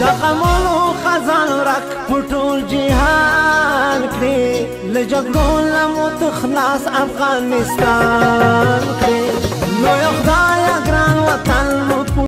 د غمونو خزان راک پټول جهان کړي لجګړو لمو تخلاص افغانستان